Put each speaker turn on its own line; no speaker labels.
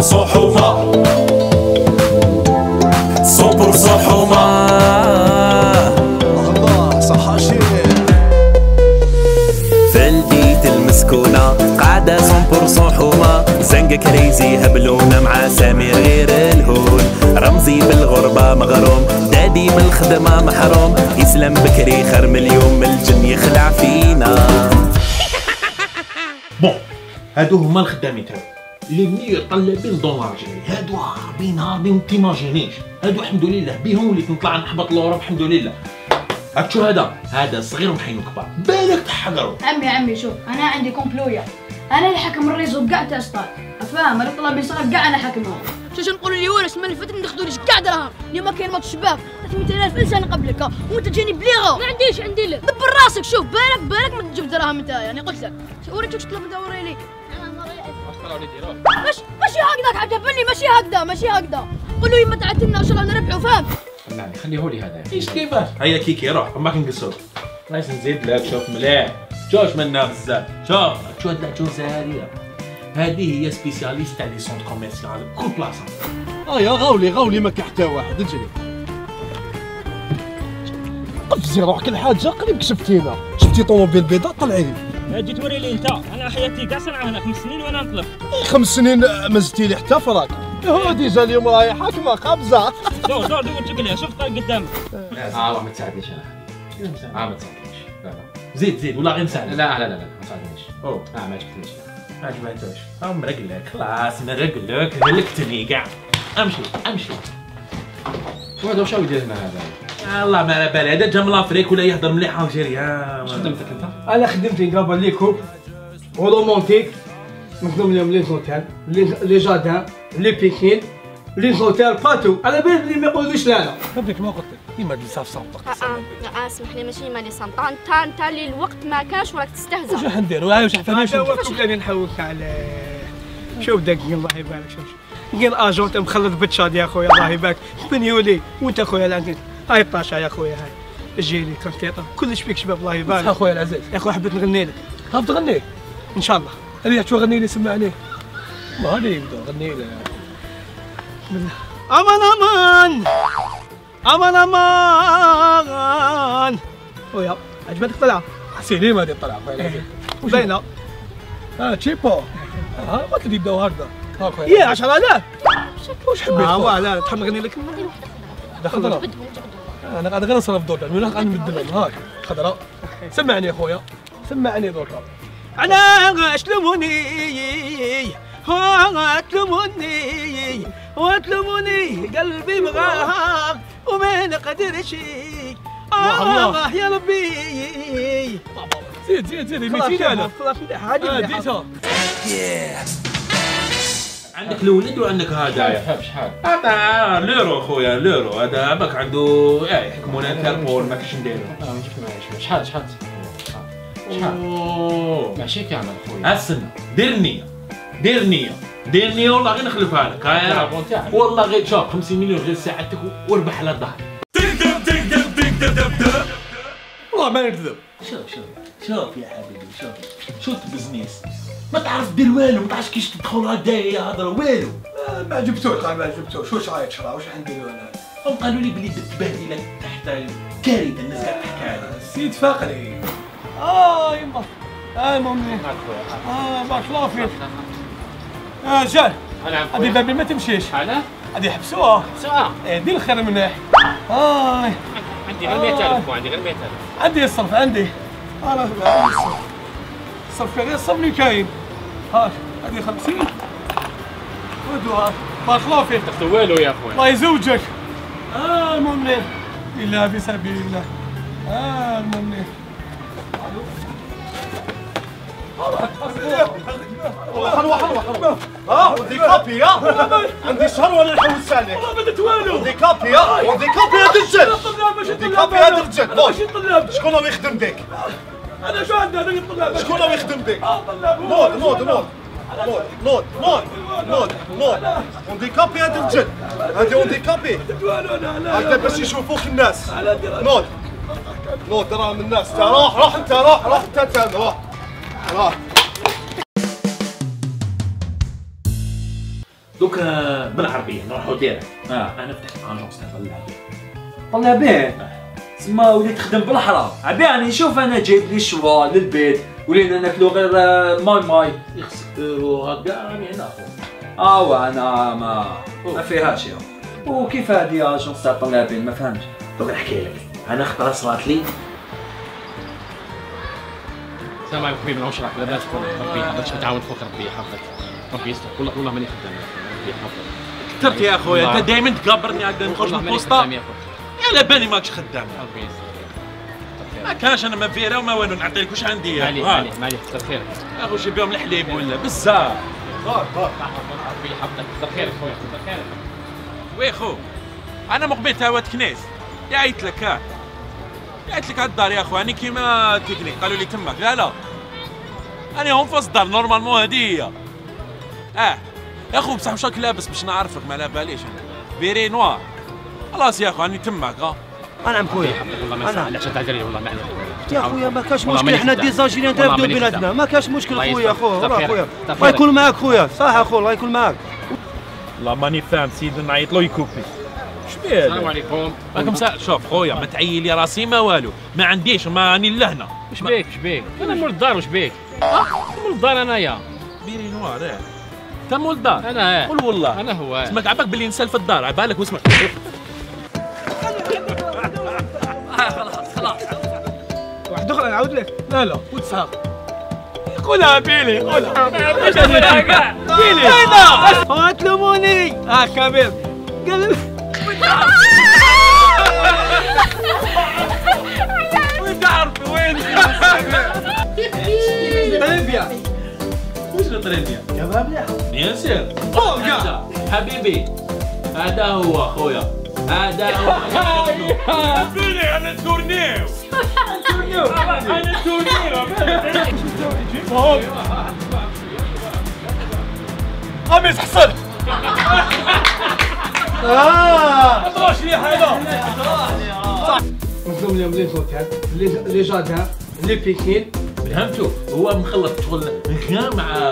حومة 100% حومة
الله
في البيت المسكونة قاعدة 100% حومة زنقة كريزي هبلونة مع سمير غير الهون. رمزي بالغربة مغروم دادي بالخدمة محروم. يسلم بكري خير مليون من الجن يخلع فينا.
Bon هادو هما الخدامين تاعو. les meilleurs طلابين dans l'Algérie هادو هاربين هاربين t'imagines هادو الحمد لله بيهم وليت نطلع نحبط l'Europe الحمد لله. هاك شو هذا؟ هذا صغير ومحينو كبار. بالك تحقروا
عمي عمي شوف أنا عندي كومبلويا أنا اللي حكم ال réseau كاع تاع ستار فاهم أنا طلاب صغار كاع أنا حاكمهم.
شو شو نقولوا لي وأنا السنة اللي فاتت ندخلوا لي كاع دراهم؟ اليوم ما كاين ماتش شباب 300000 إنسان قبلك. وأنت تجيني بليغه ما عنديش عندي لا دبر راسك شوف بالك بالك ما تجيب دراهم انت يعني قلت لك. وريت واش تطلب دوري لي مش ماشي هكذاك عجبني ماشي هكذا ماشي هكذا. قولوا يما ان شاء الله نربحوا فاهم
فنان خليه لي هذا.
إيش كيفاش هيا كيكي روح ما كنقصر رايس نزيد لك شوف مليح. شوش منا بزاف شوف. شو هاد الجزائريه هذه هي سبيسياليست تاع لي سونت كوميرسيال. كل بلاصة.
آه يا غاولي غاولي ما كان حتى واحد. اجري. قفزي روحك الحاجة قريب شفتينا. شفتي طوموبيل بيضاء؟ طلعي لي.
جيت توري لي انت. أنا حياتي كاع صنعها هنا خمس سنين وأنا نطلب
خمس سنين ما زدتي لي حتى فرنك. هو déjà اليوم راهي حاكمة قابزه
دور دور دور تقلها شوف طاق قدامك
آه والله ما تساعدنيش أنا. آه ما تساعدنيش.
زيد زيد ولا غير نساعدك
لا لا لا لا ما تساعدنيش.
أوه.
آه ما عجبتنيش
ما عجبتوش مرقلك خلاص مرقلك هلكتني كاع أمشي أمشي.
وهذا واش يدير لنا هذا
الله ما على بالي. هذا جا من لافريك ولا يهضر مليح الجيري
خدمتك أنت؟
أنا خدمت قبل ليكو. ورومونتيك نخدم لهم لي زوتيل. لي جاردان لي بيكين. لي زوتيل باتو. على بالي بلي ما يقولوش لا لا.
خبيك ما قلت. لك ديما صاف صاف
آه اسمح لي ماشي مالي سنطا انت انت اللي الوقت ما كاش وراك تستهزأ.
واش راح هاي واش حفانيش
هذا هو كنت أنا نحوك على شوف دقيق الله يبارك شوف كاين اجونت مخلط بتشاد يا خويا الله يبارك. بني ولي وأنت خويا العزيز هاي الطاشا يا خويا هاي. جيلي كونتيطا كلش فيك شباب الله يبارك.
اخويا العزيز.
يا خويا حبيت نغني لك.
خاف تغني؟
إن شاء الله.
هذه شو غني لي سمعني. ما هذه يبدا غني لي
أمان أمان. أمان أمان. ويا. عجبتك طلعه
حسيني ما هذه طلع اخويا العزيز
باينه
آه تشيبو. ها قلت لي يبداو هكذا. اخويا
يا 10000
واش حبيت؟ آه؟
لا تحب نغني لك.
خضراء. أنا قاعد غير نصرف دور من قاعد نبدل هاك خضراء. سمعني يا خويا. سمعني دوكا.
أنا اشلموني ها تلموني وتلموني قلبي مغاق وما نقدرش
الله.
آه يا ربي.
زيد زيد زيد
خلاص
200 أنا
خلاص
آه،. ديتها
عندك الولد وعندك هذا.
شحال شحال
هذا l'euro خويا l'euro. هذا باك عنده يحكمونا انتربول ما كاش نديرو.
معايا شحال شحال؟ شحال؟ ماشي كامل خويا.
استنى دير النية دير النية دير النية والله غير نخلفها لك. والله غير شوف 50 مليون غير ساعدتك واربح على الظهر.
تقدم تقدم تقدم تقدم
والله ما نكذب
شوف شوف شوف يا حبيبي شوف. شوف بزنيس. ما تعرف دير والو ما تعرفش كيش تدخل هدايا هضرة والو.
آه، ما جبتوش قال ما جبتوش واش رايك شرا واش حنديروا أنا؟
هم قالوا لي بلي درت بهدله تحت كارثة الناس قاعدة تحكي عليها
سيد فقري آه يما. آه مامي. آه بارك الله فيك. آه جال هذه بابي ما تمشيش.
علاه
هذه يحبسوها
ساعة
إيه، دير الخير مناح آه.
عندي غير 100000 عندي غير 100000
عندي الصرف عندي. أنا عندي الصرف. الصرف غير الصرف اللي كاين. هاك هذه 50 ودوها. بارك الله فيك
والو يا خويا
الله يزوجك. آه المؤمنين إلا في سبيل الله آه المؤمنين حلوة حلوة حلوة آه ودي كابي يا عندي شهر ولا نحوس عليك والله بدت والو ودي كابي يا ودي كابي يا دجال ودي كابي ماشي طلاب. شكون هو يخدم بك؟ أنا شو عندي؟ هذا الطلاب شكون هو يخدم بك؟ نوض نوض نوض نوض نوض نوض نوض نوض هونديكابي يا دجال هذه handicapé هكذا باش يشوفوك الناس. نوض نوض دراهم الناس. روح روح انت روح روح انت روح روح
دوك آه، بالعربية نروحوا direct.
آه.
أنا فتحت agence تاع اللعبه
طلع به. تسمى وليت تخدم بالحرام. عبي يعني نشوف أنا جايب لي شوا للبيت ولينا ناكلو غير آه، ماي ماي.
يخسروا هكا راني هنا اخو
آه وأنا ما ما فيهاش يا. وكيف هذه اجونس تاع طلابين ما فهمتش.
دوك نحكي لك. أنا خطره صرات لي.
السلام عليكم حبيبي. نعوش راك لاباس ربي يحفظك. نتعاون خوك ربي يحفظك. ربي يستر. والله والله ماني خدام ربي يحفظك.
كثرت يا أخويا. أنت دائما تكبرني هكذا نخرج من البوسطه لا بالي ماكش خدام. ما كانش أنا ما فيرا وما والو. نعطي لك واش عندي. ها.
معليش معليش كثر خيرك
أخو جيب بهم الحليب ولا؟ بزاف.
ربي يحفظك. كثر خيرك خويا كثر خيرك
وي خو أنا مقبل تاوات كنيس. يا عيت لك ها. يا عيت لك على الدار يا اخو أنا كيما تكنيك قالوا لي تمك لا لا. أنا هون في الدار نورمالمون هذه هي. آه يا اخو بصح واش راك لابس باش نعرفك ما على باليش أنا. بيري نوار خلاص يا اخو راني تمك ها
أنا عم خويا
والله ما
أنا.
يسمع عشان تعذرني والله معليش
يا خويا ما كاش مشكل
ماني والله
نترفدوا
ماني
بيناتنا. ما كاش مشكل خويا
كتر
راه. خويا الله. يكون معاك خويا صح اخو الله يكون معاك.
والله ماني فاهم سيدي نعيط له يكوبي
السلام عليكم.
راكم سا... شوف خويا ما تعيي لي راسي ما والو. ما عنديش ما راني لهنا
وش بيك وش بيك؟ أنا مول الدار وش بيك مول الدار انايا
بيري نوار آه أنت مول الدار
أنا
قول والله.
أنا هو.
اسمك عباك باللي نسال في الدار عبالك واسمك.
نعاود لك. لا لا وتساق
قولها بيلي قولها.
بيلي. آه تلوموني آه كبير. قال
وين تعرفي وين
ليبيا
وش الطريقة كباب بيان سير حبيبي هذا هو أخويا. هذا هو. بيلي أنا تورنيو أنا تورنيو قميص حصل
آه
اطرش لي هذا
مظلوم اليوم لي زوتيل لي جاردان لي بيكين
فهمتوا هو مخلط شغل. غير مع